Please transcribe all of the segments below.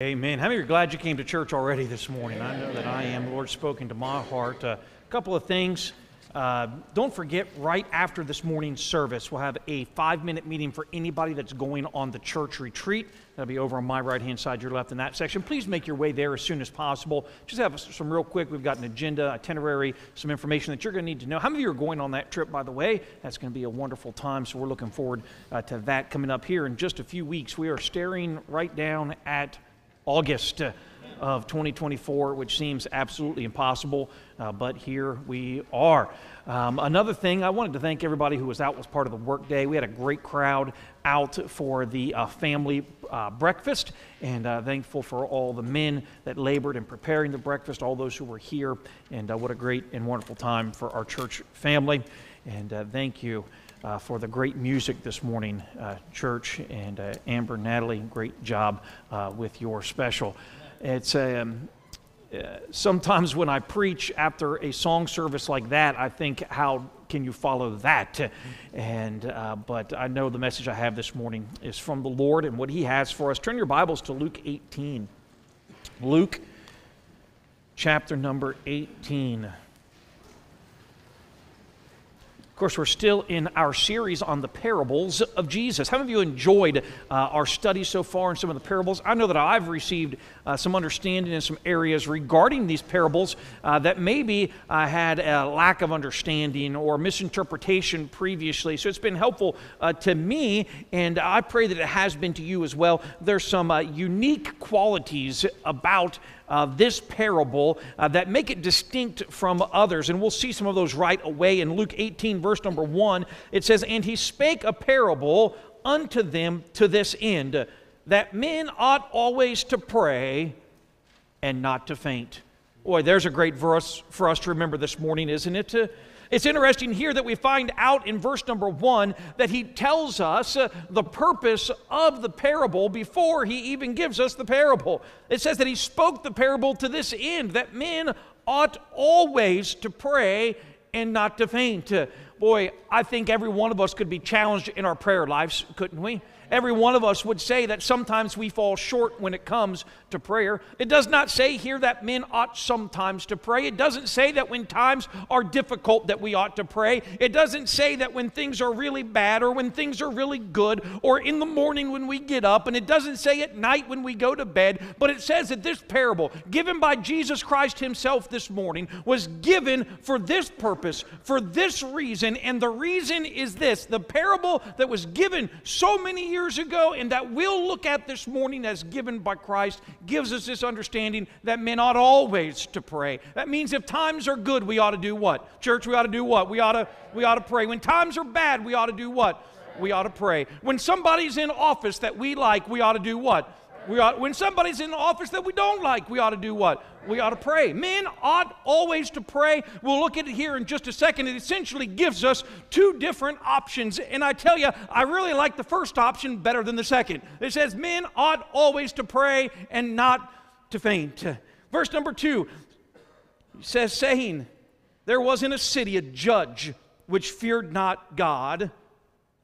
Amen. How many are glad you came to church already this morning? I know that I am. The Lord's spoken to my heart. A couple of things. Uh, don't forget, right after this morning's service, we'll have a five minute meeting for anybody that's going on the church retreat. That'll be over on my right hand side, your left in that section. Please make your way there as soon as possible. Just have some real quick. We've got an agenda, itinerary, some information that you're going to need to know. How many of you are going on that trip, by the way? That's going to be a wonderful time. So we're looking forward uh, to that coming up here in just a few weeks. We are staring right down at August of 2024, which seems absolutely impossible, uh, but here we are. Um, another thing, I wanted to thank everybody who was out was part of the workday. We had a great crowd out for the uh, family uh, breakfast, and uh, thankful for all the men that labored in preparing the breakfast, all those who were here, and uh, what a great and wonderful time for our church family. And uh, thank you uh, for the great music this morning, uh, church. And uh, Amber, Natalie, great job uh, with your special. It's um, uh, sometimes when I preach after a song service like that, I think, how can you follow that? And uh, but I know the message I have this morning is from the Lord and what He has for us. Turn your Bibles to Luke 18. Luke chapter number 18. Of course, we're still in our series on the parables of Jesus. How many of you enjoyed uh, our study so far in some of the parables? I know that I've received uh, some understanding in some areas regarding these parables uh, that maybe I had a lack of understanding or misinterpretation previously. So it's been helpful uh, to me, and I pray that it has been to you as well. There's some uh, unique qualities about uh, this parable uh, that make it distinct from others. And we'll see some of those right away in Luke 18, verse number 1. It says, And he spake a parable unto them to this end, that men ought always to pray and not to faint. Boy, there's a great verse for us to remember this morning, isn't it? It's interesting here that we find out in verse number one that he tells us uh, the purpose of the parable before he even gives us the parable. It says that he spoke the parable to this end that men ought always to pray and not to faint. Uh, boy, I think every one of us could be challenged in our prayer lives, couldn't we? Every one of us would say that sometimes we fall short when it comes to prayer. It does not say here that men ought sometimes to pray. It doesn't say that when times are difficult that we ought to pray. It doesn't say that when things are really bad or when things are really good or in the morning when we get up. And it doesn't say at night when we go to bed. But it says that this parable, given by Jesus Christ Himself this morning, was given for this purpose, for this reason. And the reason is this the parable that was given so many years ago and that we'll look at this morning as given by Christ gives us this understanding that men ought always to pray. That means if times are good, we ought to do what? Church, we ought to do what? We ought to we ought to pray. When times are bad, we ought to do what? We ought to pray. When somebody's in office that we like, we ought to do what? We ought, when somebody's in office that we don't like, we ought to do what? We ought to pray. Men ought always to pray. We'll look at it here in just a second. It essentially gives us two different options. And I tell you, I really like the first option better than the second. It says, Men ought always to pray and not to faint. Verse number two says, saying, There was in a city a judge which feared not God,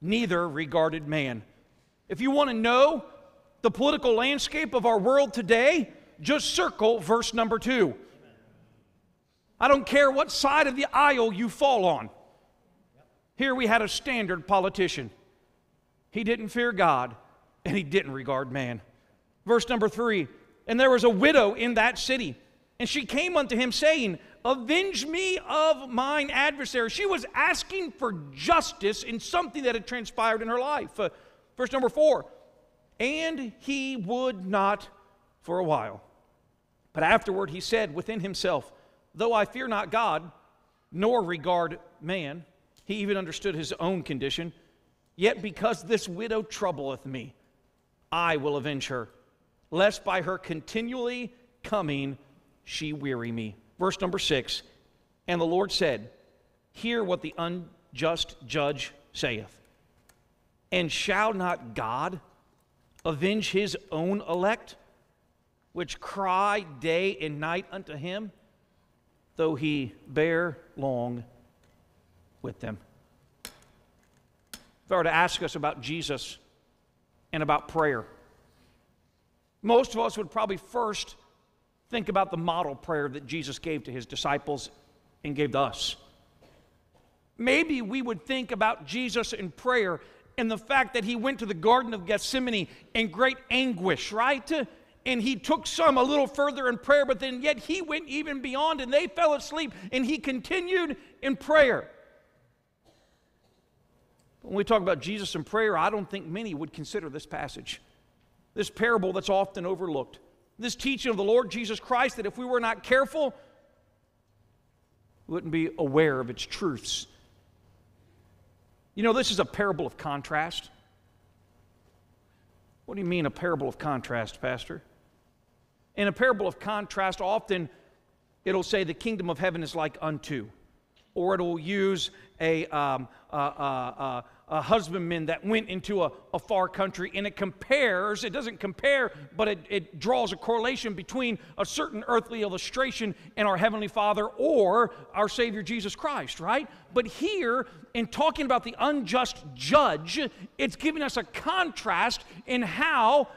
neither regarded man. If you want to know the political landscape of our world today, just circle verse number two. I don't care what side of the aisle you fall on. Here we had a standard politician. He didn't fear God and he didn't regard man. Verse number three And there was a widow in that city, and she came unto him, saying, Avenge me of mine adversary. She was asking for justice in something that had transpired in her life. Uh, verse number four and he would not for a while. But afterward he said within himself, Though I fear not God, nor regard man, he even understood his own condition, yet because this widow troubleth me, I will avenge her, lest by her continually coming she weary me. Verse number six And the Lord said, Hear what the unjust judge saith. And shall not God avenge his own elect, which cry day and night unto him, though he bear long with them. If I were to ask us about Jesus and about prayer, most of us would probably first think about the model prayer that Jesus gave to his disciples and gave to us. Maybe we would think about Jesus in prayer and the fact that he went to the Garden of Gethsemane in great anguish, right? And he took some a little further in prayer, but then yet he went even beyond and they fell asleep and he continued in prayer. When we talk about Jesus in prayer, I don't think many would consider this passage, this parable that's often overlooked, this teaching of the Lord Jesus Christ that if we were not careful, we wouldn't be aware of its truths you know, this is a parable of contrast. What do you mean, a parable of contrast, Pastor? In a parable of contrast, often it'll say the kingdom of heaven is like unto or it'll use a, um, a, a, a, husbandman that went into a, far country and it compares, it doesn't compare, but it, it draws a correlation between a certain earthly illustration and our Heavenly Father or our Savior Jesus Christ, right? But here, in talking about the unjust judge, it's giving us a contrast in how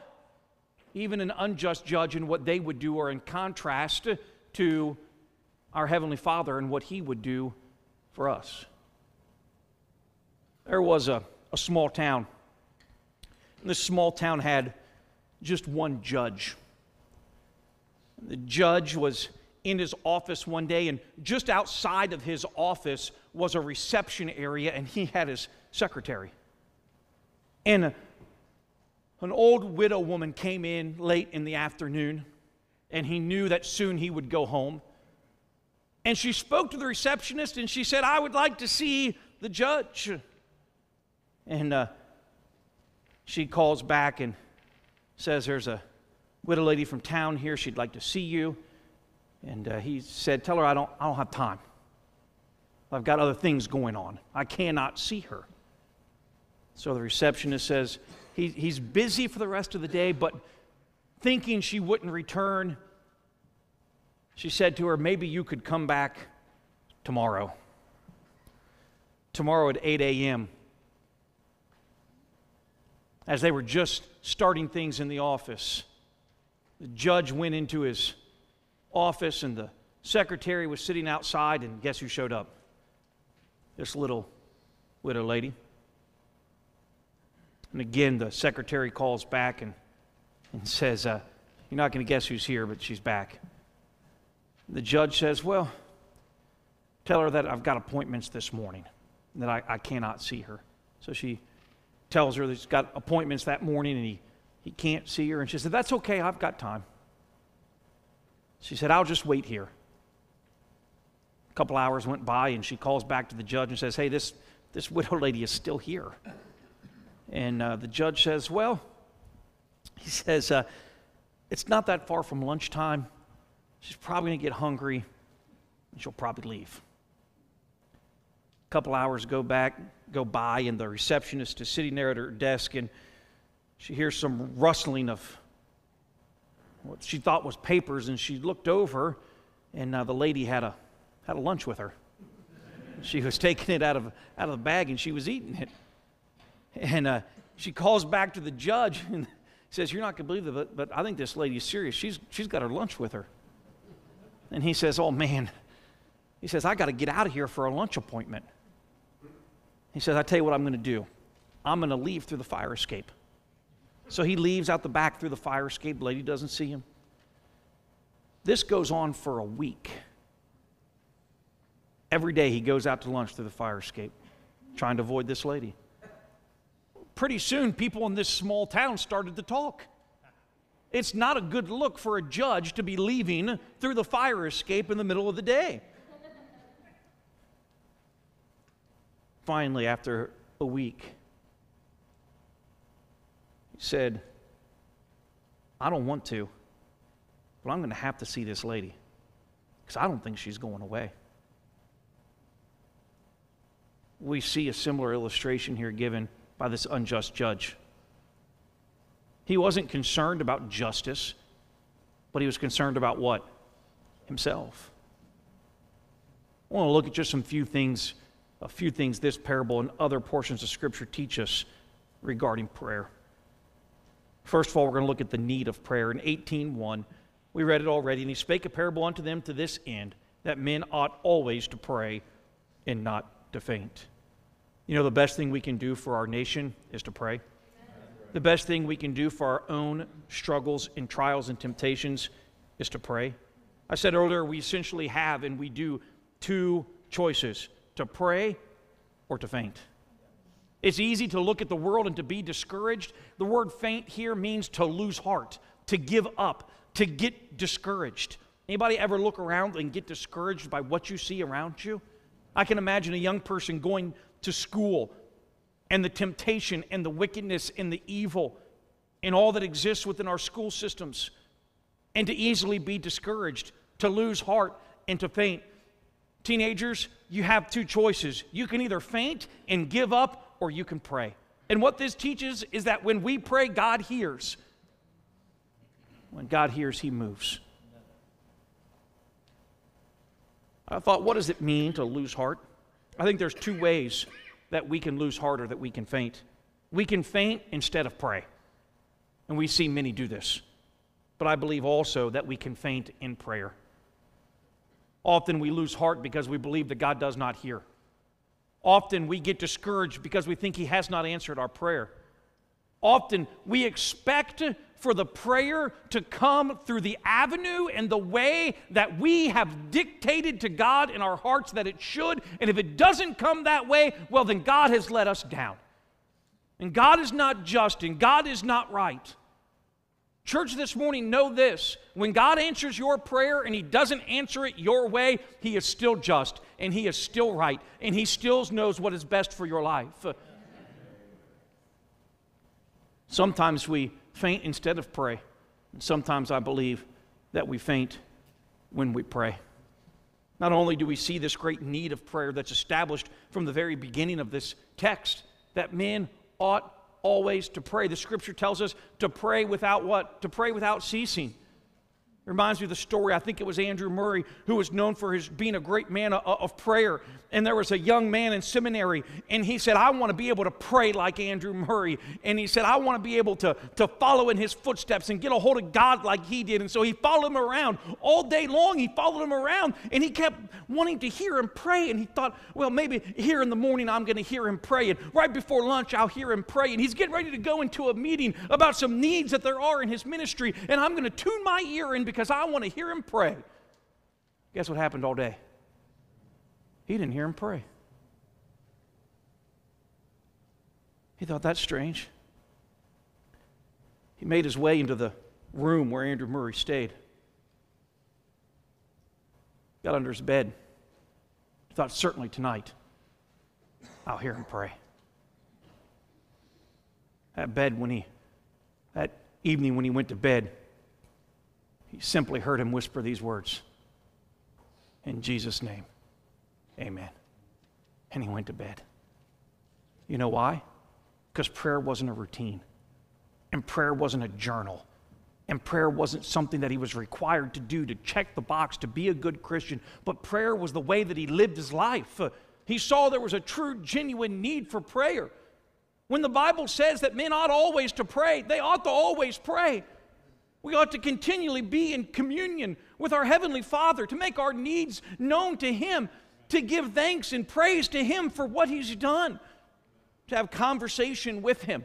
even an unjust judge and what they would do are in contrast to our Heavenly Father and what He would do for us. There was a, a small town. And this small town had just one judge. The judge was in his office one day, and just outside of his office was a reception area, and he had his secretary. And an old widow woman came in late in the afternoon, and he knew that soon he would go home. And she spoke to the receptionist and she said, I would like to see the judge. And uh, she calls back and says, There's a widow lady from town here. She'd like to see you. And uh, he said, Tell her I don't, I don't have time. I've got other things going on. I cannot see her. So the receptionist says, he, He's busy for the rest of the day, but thinking she wouldn't return, she said to her, Maybe you could come back tomorrow. Tomorrow at 8 a.m. As they were just starting things in the office, the judge went into his office and the secretary was sitting outside, and guess who showed up? This little widow lady. And again, the secretary calls back and, and says, uh, You're not going to guess who's here, but she's back. The judge says, Well, tell her that I've got appointments this morning, that I, I cannot see her. So she tells her that she's got appointments that morning and he, he can't see her. And she said, That's okay, I've got time. She said, I'll just wait here. A couple hours went by and she calls back to the judge and says, Hey, this, this widow lady is still here. And uh, the judge says, Well, he says, uh, It's not that far from lunchtime. She's probably going to get hungry and she'll probably leave. A couple hours go back, go by, and the receptionist is sitting there at her desk and she hears some rustling of what she thought was papers, and she looked over, and uh, the lady had a had a lunch with her. She was taking it out of out of the bag, and she was eating it. And uh, she calls back to the judge and says, "You're not going to believe it, but, but I think this lady is serious. She's she's got her lunch with her." And he says, Oh man, he says, I got to get out of here for a lunch appointment. He says, I tell you what I'm going to do. I'm going to leave through the fire escape. So he leaves out the back through the fire escape. The lady doesn't see him. This goes on for a week. Every day he goes out to lunch through the fire escape, trying to avoid this lady. Pretty soon, people in this small town started to talk. It's not a good look for a judge to be leaving through the fire escape in the middle of the day. Finally, after a week, he said, I don't want to, but I'm going to have to see this lady because I don't think she's going away. We see a similar illustration here given by this unjust judge. He wasn't concerned about justice, but he was concerned about what? Himself. I want to look at just some few things, a few things this parable and other portions of Scripture teach us regarding prayer. First of all, we're going to look at the need of prayer. In 18.1, we read it already. And he spake a parable unto them to this end, that men ought always to pray and not to faint. You know, the best thing we can do for our nation is to pray. The best thing we can do for our own struggles and trials and temptations is to pray. I said earlier, we essentially have and we do two choices to pray or to faint. It's easy to look at the world and to be discouraged. The word faint here means to lose heart, to give up, to get discouraged. Anybody ever look around and get discouraged by what you see around you? I can imagine a young person going to school and the temptation and the wickedness and the evil and all that exists within our school systems and to easily be discouraged, to lose heart, and to faint. Teenagers, you have two choices. You can either faint and give up, or you can pray. And what this teaches is that when we pray, God hears. When God hears, He moves. I thought, what does it mean to lose heart? I think there's two ways that we can lose heart or that we can faint. We can faint instead of pray. And we see many do this. But I believe also that we can faint in prayer. Often we lose heart because we believe that God does not hear. Often we get discouraged because we think He has not answered our prayer. Often we expect for the prayer to come through the avenue and the way that we have dictated to God in our hearts that it should. And if it doesn't come that way, well, then God has let us down. And God is not just and God is not right. Church, this morning, know this. When God answers your prayer and He doesn't answer it your way, He is still just and He is still right and He still knows what is best for your life. Sometimes we faint instead of pray. And sometimes I believe that we faint when we pray. Not only do we see this great need of prayer that's established from the very beginning of this text, that men ought always to pray. The scripture tells us to pray without what? To pray without ceasing. Reminds me of the story, I think it was Andrew Murray, who was known for his being a great man of, of prayer. And there was a young man in seminary, and he said, I want to be able to pray like Andrew Murray. And he said, I want to be able to, to follow in his footsteps and get a hold of God like he did. And so he followed him around all day long. He followed him around, and he kept wanting to hear him pray. And he thought, well, maybe here in the morning I'm going to hear him pray. And right before lunch, I'll hear him pray. And he's getting ready to go into a meeting about some needs that there are in his ministry. And I'm going to tune my ear in because because I want to hear him pray. Guess what happened all day? He didn't hear him pray. He thought that's strange. He made his way into the room where Andrew Murray stayed. Got under his bed. He thought, certainly tonight, I'll hear him pray. That bed when he, that evening when he went to bed, he simply heard him whisper these words In Jesus' name, amen. And he went to bed. You know why? Because prayer wasn't a routine, and prayer wasn't a journal, and prayer wasn't something that he was required to do to check the box to be a good Christian, but prayer was the way that he lived his life. He saw there was a true, genuine need for prayer. When the Bible says that men ought always to pray, they ought to always pray. We ought to continually be in communion with our Heavenly Father, to make our needs known to Him, to give thanks and praise to Him for what He's done, to have conversation with Him.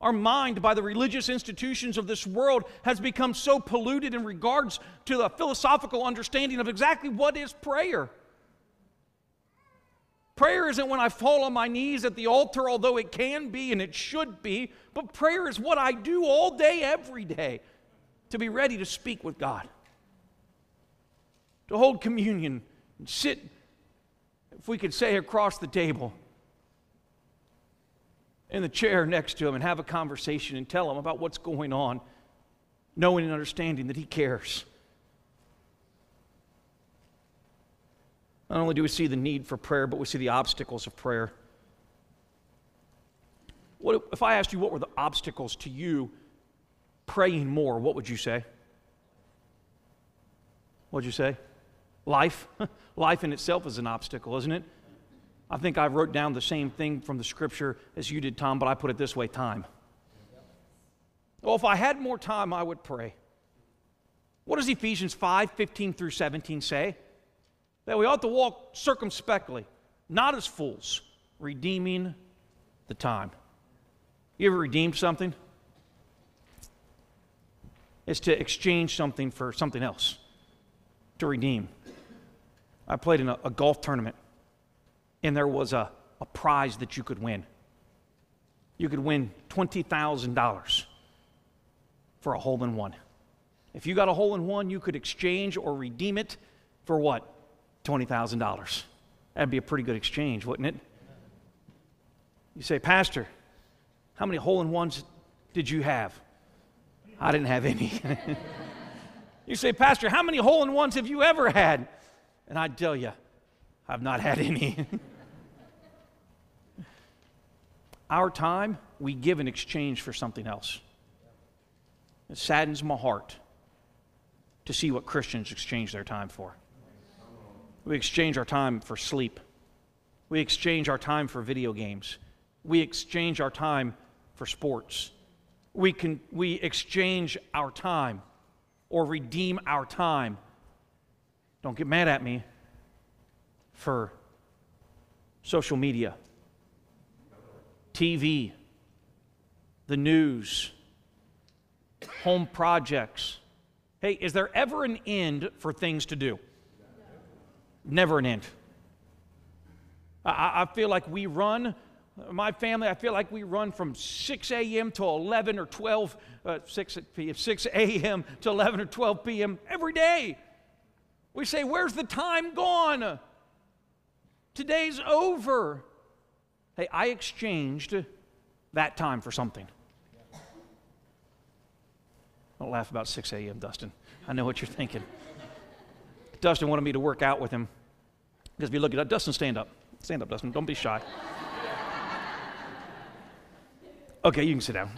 Our mind, by the religious institutions of this world, has become so polluted in regards to the philosophical understanding of exactly what is prayer. Prayer isn't when I fall on my knees at the altar, although it can be and it should be, but prayer is what I do all day, every day, to be ready to speak with God, to hold communion, and sit, if we could say, across the table in the chair next to him and have a conversation and tell him about what's going on, knowing and understanding that he cares. Not only do we see the need for prayer, but we see the obstacles of prayer. What, if I asked you what were the obstacles to you praying more, what would you say? What'd you say? Life. Life in itself is an obstacle, isn't it? I think I wrote down the same thing from the scripture as you did, Tom, but I put it this way time. Well, if I had more time, I would pray. What does Ephesians 5 15 through 17 say? That we ought to walk circumspectly, not as fools, redeeming the time. You ever redeemed something? It's to exchange something for something else, to redeem. I played in a, a golf tournament, and there was a, a prize that you could win. You could win $20,000 for a hole in one. If you got a hole in one, you could exchange or redeem it for what? $20,000. That'd be a pretty good exchange, wouldn't it? You say, Pastor, how many hole in ones did you have? I didn't have any. you say, Pastor, how many hole in ones have you ever had? And I'd tell you, I've not had any. Our time, we give in exchange for something else. It saddens my heart to see what Christians exchange their time for. We exchange our time for sleep. We exchange our time for video games. We exchange our time for sports. We, can, we exchange our time or redeem our time. Don't get mad at me for social media, TV, the news, home projects. Hey, is there ever an end for things to do? Never an end. I, I feel like we run my family, I feel like we run from 6 a.m. to 11 or 12, uh, 6 p.m., 6 a.m. to 11 or 12 p.m. every day. We say, Where's the time gone? Today's over. Hey, I exchanged that time for something. Don't laugh about 6 a.m., Dustin. I know what you're thinking. Dustin wanted me to work out with him. Because if you look at it, Dustin, stand up. Stand up, Dustin. Don't be shy. Okay, you can sit down.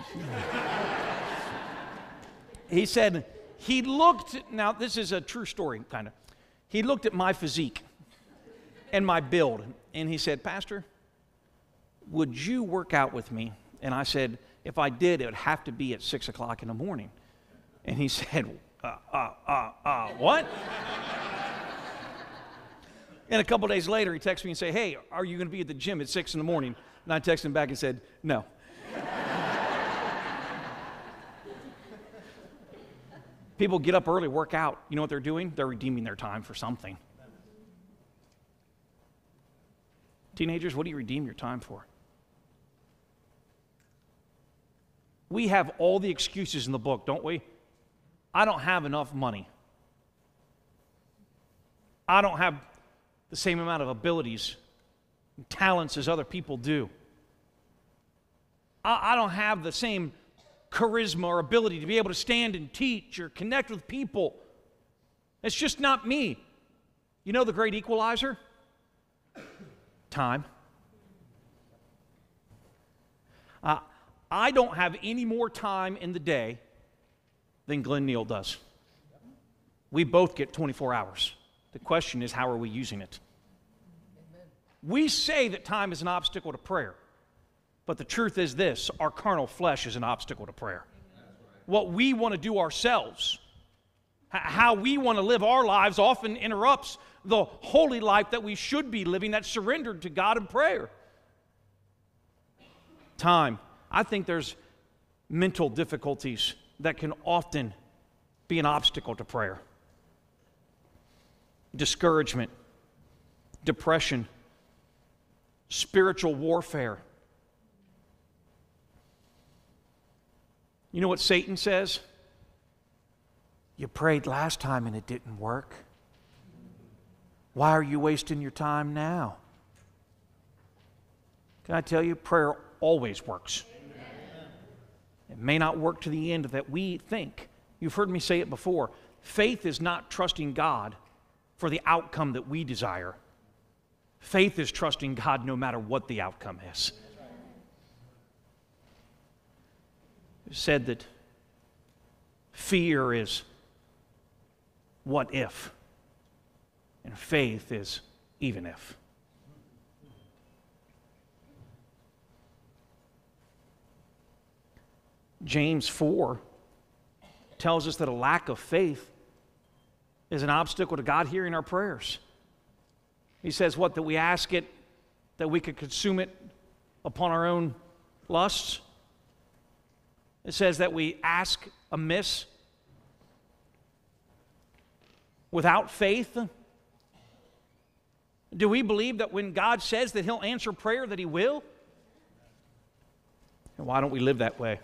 he said, he looked, now this is a true story, kind of. He looked at my physique and my build, and he said, Pastor, would you work out with me? And I said, if I did, it would have to be at six o'clock in the morning. And he said, uh, uh, uh, uh, what? And a couple days later, he texted me and said, hey, are you going to be at the gym at six in the morning? And I texted him back and said, no. People get up early, work out. You know what they're doing? They're redeeming their time for something. Teenagers, what do you redeem your time for? We have all the excuses in the book, don't we? I don't have enough money. I don't have the same amount of abilities and talents as other people do. I, I don't have the same charisma or ability to be able to stand and teach or connect with people. It's just not me. You know the great equalizer? Time. Uh, I don't have any more time in the day than Glenn Neal does. We both get 24 hours. The question is, how are we using it? We say that time is an obstacle to prayer. But the truth is this our carnal flesh is an obstacle to prayer. What we want to do ourselves, how we want to live our lives, often interrupts the holy life that we should be living that's surrendered to God in prayer. Time. I think there's mental difficulties that can often be an obstacle to prayer discouragement, depression, spiritual warfare You know what Satan says? You prayed last time and it didn't work. Why are you wasting your time now? Can I tell you, prayer always works. Amen. It may not work to the end that we think. You've heard me say it before. Faith is not trusting God for the outcome that we desire. Faith is trusting God no matter what the outcome is. said that fear is what if, and faith is even if. James 4 tells us that a lack of faith is an obstacle to God hearing our prayers. He says, What? That we ask it, that we could consume it upon our own lusts. It says that we ask amiss without faith. Do we believe that when God says that He'll answer prayer, that He will? And why don't we live that way?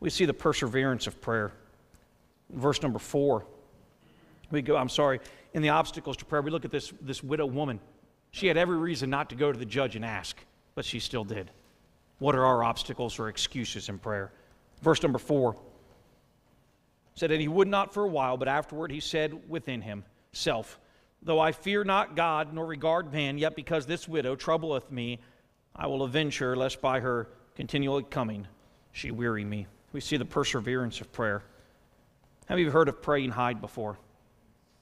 We see the perseverance of prayer. Verse number four. We go, I'm sorry, in the obstacles to prayer, we look at this, this widow woman. She had every reason not to go to the judge and ask, but she still did. What are our obstacles or excuses in prayer? Verse number four said that he would not for a while, but afterward he said within himself, Though I fear not God nor regard man, yet because this widow troubleth me, I will avenge her, lest by her continually coming she weary me. We see the perseverance of prayer. Have you heard of Praying Hyde before?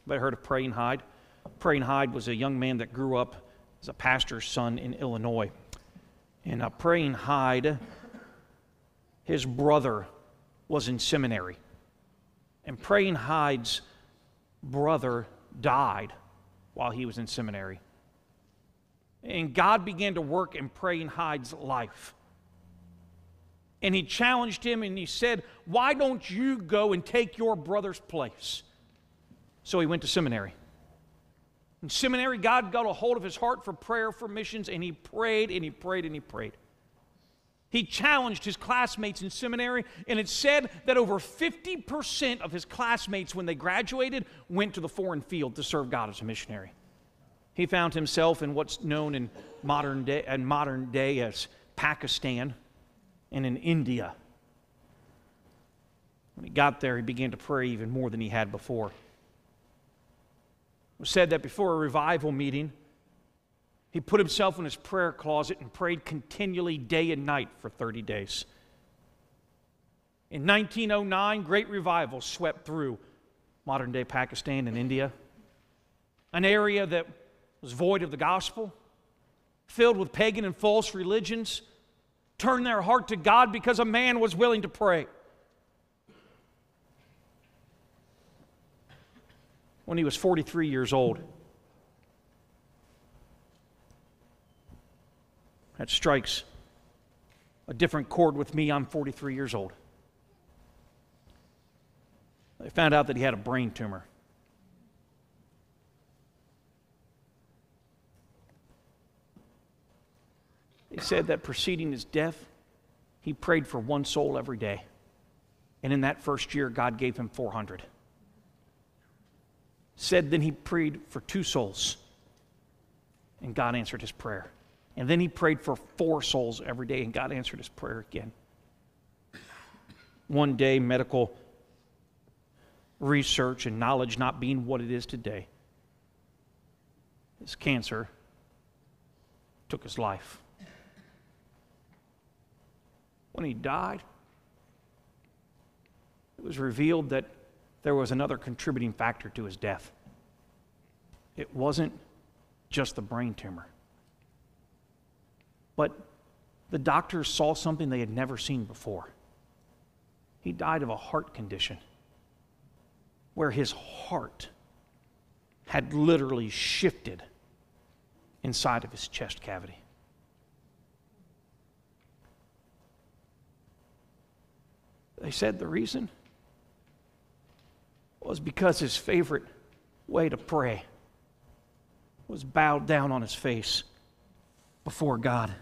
Anybody heard of Praying Hyde? Praying Hyde was a young man that grew up as a pastor's son in Illinois. And uh, Praying Hyde, his brother was in seminary. And Praying Hyde's brother died while he was in seminary. And God began to work in Praying Hyde's life. And he challenged him and he said, Why don't you go and take your brother's place? So he went to seminary. In seminary, God got a hold of his heart for prayer for missions, and he prayed and he prayed and he prayed. He challenged his classmates in seminary, and it said that over 50% of his classmates, when they graduated, went to the foreign field to serve God as a missionary. He found himself in what's known in modern day, in modern day as Pakistan and in India. When he got there, he began to pray even more than he had before. It was said that before a revival meeting, he put himself in his prayer closet and prayed continually day and night for 30 days. In 1909, great revival swept through modern day Pakistan and India, an area that was void of the gospel, filled with pagan and false religions, turned their heart to God because a man was willing to pray. when he was 43 years old. That strikes a different chord with me. I'm 43 years old. They found out that he had a brain tumor. They said that preceding his death, he prayed for one soul every day. And in that first year, God gave him 400 said then he prayed for two souls, and God answered his prayer. And then he prayed for four souls every day, and God answered his prayer again. One day, medical research and knowledge not being what it is today, his cancer took his life. When he died, it was revealed that there was another contributing factor to his death. It wasn't just the brain tumor, but the doctors saw something they had never seen before. He died of a heart condition where his heart had literally shifted inside of his chest cavity. They said the reason was because his favorite way to pray was bowed down on his face before God.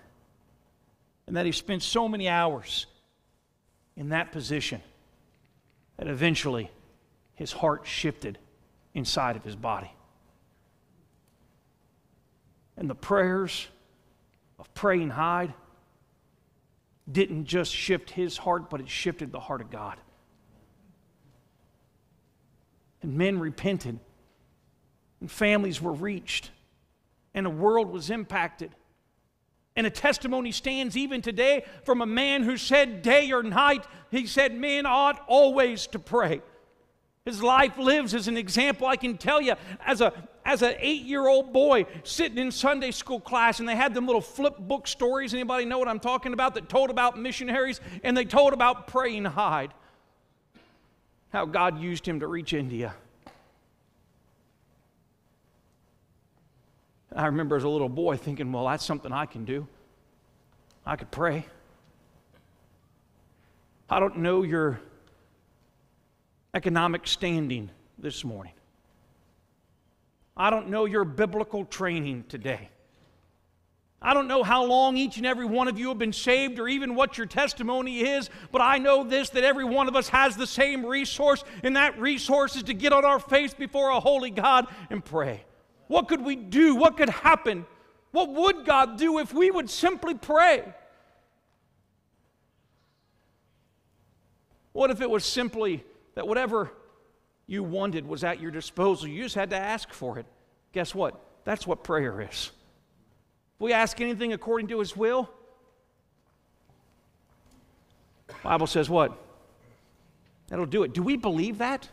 And that he spent so many hours in that position that eventually his heart shifted inside of his body. And the prayers of praying Hyde didn't just shift his heart, but it shifted the heart of God and men repented, and families were reached, and a world was impacted. And a testimony stands even today from a man who said, day or night, he said, men ought always to pray. His life lives as an example. I can tell you, as a as an eight-year-old boy sitting in Sunday school class, and they had them little flip book stories. Anybody know what I'm talking about? That told about missionaries, and they told about praying Hyde. How God used him to reach India. I remember as a little boy thinking, well, that's something I can do. I could pray. I don't know your economic standing this morning. I don't know your biblical training today. I don't know how long each and every one of you have been saved or even what your testimony is, but I know this that every one of us has the same resource, and that resource is to get on our face before a holy God and pray. What could we do? What could happen? What would God do if we would simply pray? What if it was simply that whatever you wanted was at your disposal? You just had to ask for it. Guess what? That's what prayer is. If we ask anything according to His will, Bible says what? That'll do it. Do we believe that?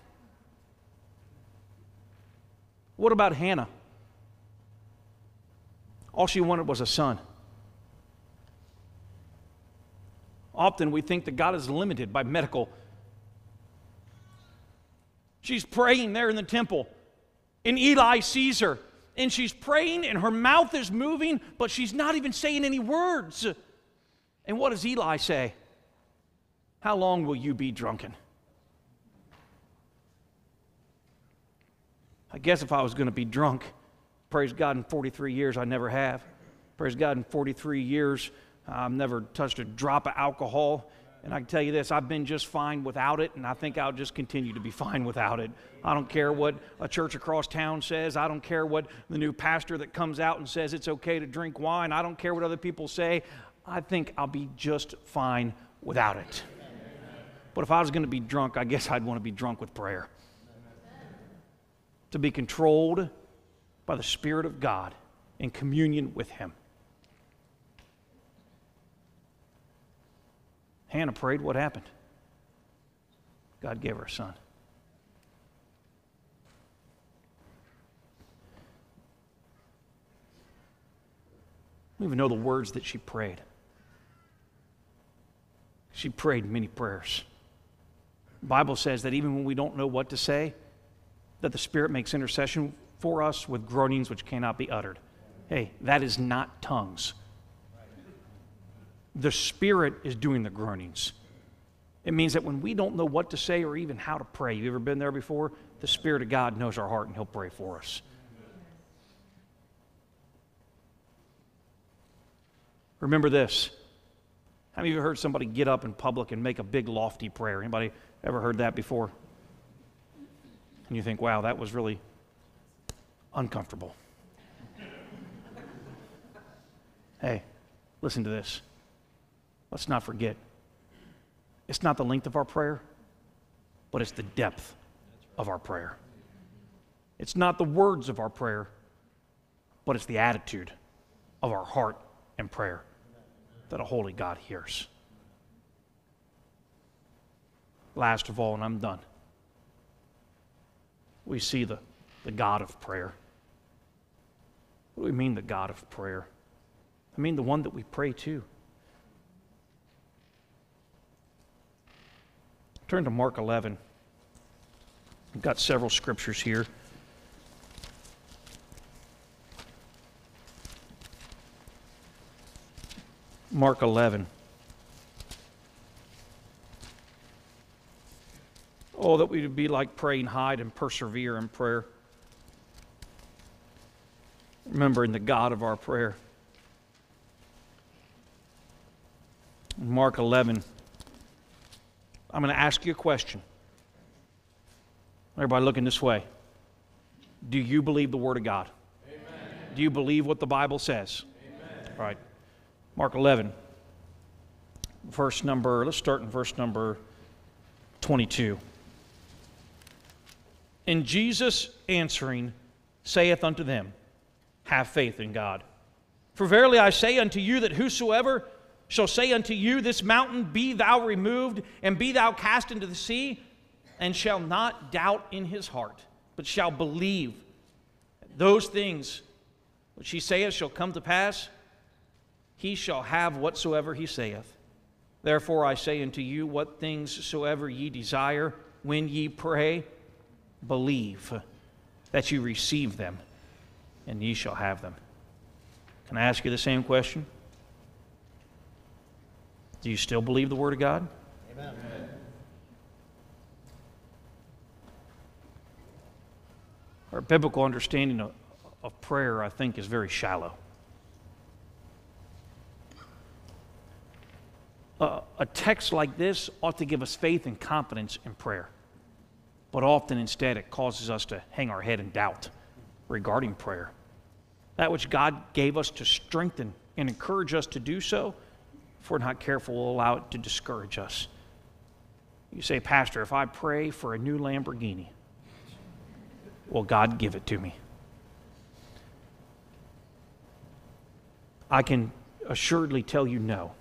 What about Hannah? All she wanted was a son. Often we think that God is limited by medical. She's praying there in the temple, and Eli sees her, and she's praying, and her mouth is moving, but she's not even saying any words. And what does Eli say? How long will you be drunken? I guess if I was going to be drunk, Praise God, in 43 years, I never have. Praise God, in 43 years, I've never touched a drop of alcohol. And I can tell you this, I've been just fine without it, and I think I'll just continue to be fine without it. I don't care what a church across town says. I don't care what the new pastor that comes out and says it's okay to drink wine. I don't care what other people say. I think I'll be just fine without it. But if I was going to be drunk, I guess I'd want to be drunk with prayer. To be controlled by the Spirit of God in communion with Him. Hannah prayed, what happened? God gave her a son. We even know the words that she prayed. She prayed many prayers. The Bible says that even when we don't know what to say, that the Spirit makes intercession for us with groanings which cannot be uttered. Hey, that is not tongues. The Spirit is doing the groanings. It means that when we don't know what to say or even how to pray, you ever been there before? The Spirit of God knows our heart and He'll pray for us. Remember this. How many of you heard somebody get up in public and make a big lofty prayer? Anybody ever heard that before? And you think, wow, that was really uncomfortable. hey, listen to this. Let's not forget it's not the length of our prayer, but it's the depth of our prayer. It's not the words of our prayer, but it's the attitude of our heart and prayer that a holy God hears. Last of all, and I'm done, we see the, the God of prayer. What do we mean, the God of prayer? I mean, the one that we pray to. Turn to Mark 11. We've got several scriptures here. Mark 11. Oh, that we would be like praying, Hyde, and persevere in prayer remembering the God of our prayer. Mark 11. I'm going to ask you a question. Everybody looking this way. Do you believe the Word of God? Amen. Do you believe what the Bible says? Amen. All right. Mark 11. Verse number, let's start in verse number 22. And Jesus answering saith unto them, have faith in God. For verily I say unto you that whosoever shall say unto you, This mountain be thou removed, and be thou cast into the sea, and shall not doubt in his heart, but shall believe those things which he saith shall come to pass, he shall have whatsoever he saith. Therefore I say unto you, what things soever ye desire, when ye pray, believe that you receive them, and ye shall have them. Can I ask you the same question? Do you still believe the Word of God? Amen. Our biblical understanding of, of prayer, I think, is very shallow. Uh, a text like this ought to give us faith and confidence in prayer. But often, instead, it causes us to hang our head in doubt regarding prayer. That which God gave us to strengthen and encourage us to do so, if we're not careful, we'll allow it to discourage us. You say, Pastor, if I pray for a new Lamborghini, will God give it to me? I can assuredly tell you no.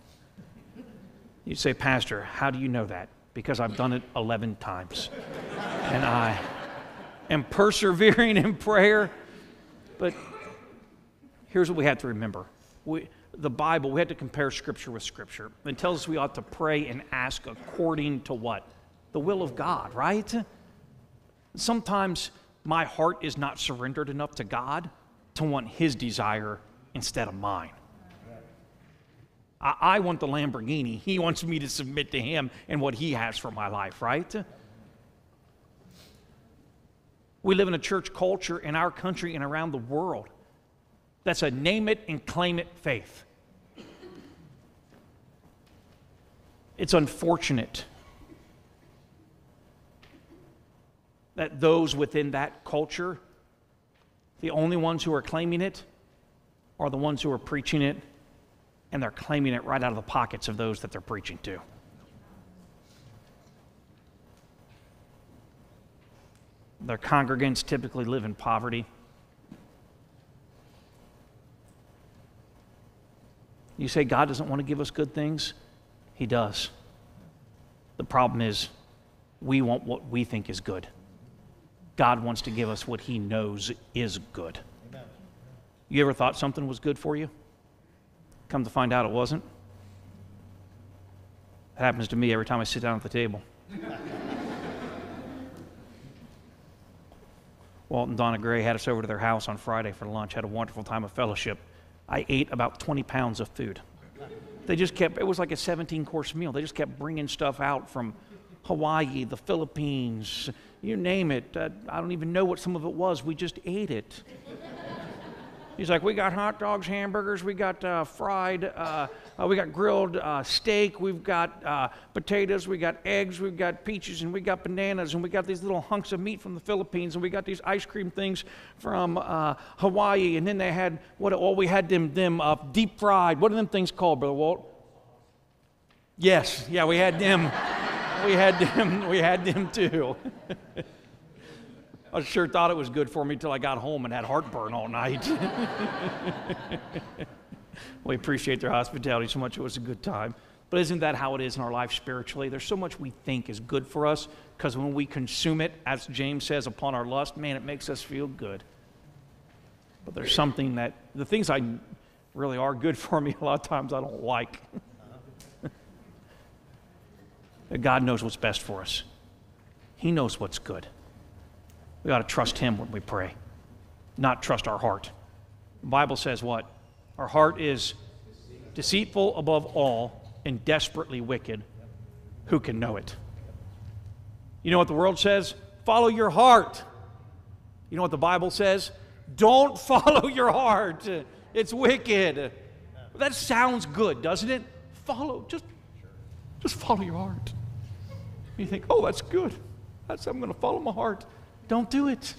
You say, Pastor, how do you know that? Because I've done it 11 times. and I am persevering in prayer. But here's what we have to remember we, the Bible, we have to compare Scripture with Scripture. It tells us we ought to pray and ask according to what? The will of God, right? Sometimes my heart is not surrendered enough to God to want His desire instead of mine. I, I want the Lamborghini. He wants me to submit to Him and what He has for my life, right? We live in a church culture in our country and around the world that's a name it and claim it faith. It's unfortunate that those within that culture, the only ones who are claiming it, are the ones who are preaching it, and they're claiming it right out of the pockets of those that they're preaching to. Their congregants typically live in poverty. You say God doesn't want to give us good things? He does. The problem is we want what we think is good. God wants to give us what He knows is good. Amen. You ever thought something was good for you? Come to find out it wasn't? It happens to me every time I sit down at the table. Walt and Donna Gray had us over to their house on Friday for lunch, had a wonderful time of fellowship. I ate about 20 pounds of food. They just kept, it was like a 17 course meal. They just kept bringing stuff out from Hawaii, the Philippines, you name it. Uh, I don't even know what some of it was. We just ate it. He's like, we got hot dogs, hamburgers, we got uh, fried, uh, uh, we got grilled uh, steak, we've got uh, potatoes, we got eggs, we've got peaches, and we got bananas, and we got these little hunks of meat from the Philippines, and we got these ice cream things from uh, Hawaii, and then they had what? Oh, we had them them deep fried. What are them things called, Brother Walt? Yes, yeah, we had them. we had them. We had them too. I sure thought it was good for me until I got home and had heartburn all night. we appreciate their hospitality so much. It was a good time. But isn't that how it is in our life spiritually? There's so much we think is good for us because when we consume it, as James says, upon our lust, man, it makes us feel good. But there's something that, the things I really are good for me, a lot of times I don't like. God knows what's best for us, He knows what's good. We ought to trust Him when we pray, not trust our heart. The Bible says what? Our heart is deceitful above all and desperately wicked. Who can know it? You know what the world says? Follow your heart. You know what the Bible says? Don't follow your heart. It's wicked. That sounds good, doesn't it? Follow, just, just follow your heart. You think, oh, that's good. That's, I'm going to follow my heart. Don't do it.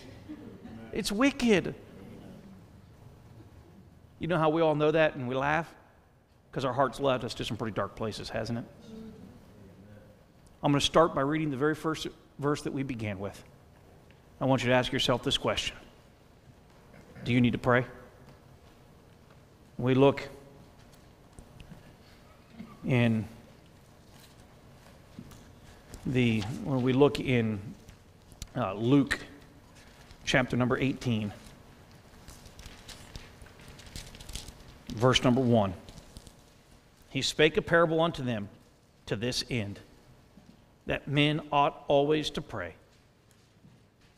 It's wicked. You know how we all know that and we laugh? Because our hearts led us to some pretty dark places, hasn't it? I'm going to start by reading the very first verse that we began with. I want you to ask yourself this question Do you need to pray? We look in the when we look in uh, Luke chapter number 18, verse number 1. He spake a parable unto them to this end that men ought always to pray,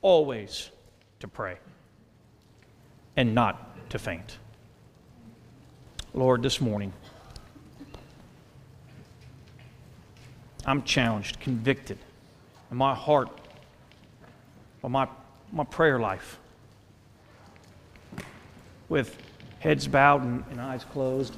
always to pray, and not to faint. Lord, this morning, I'm challenged, convicted and my heart, by my, my prayer life. With heads bowed and, and eyes closed.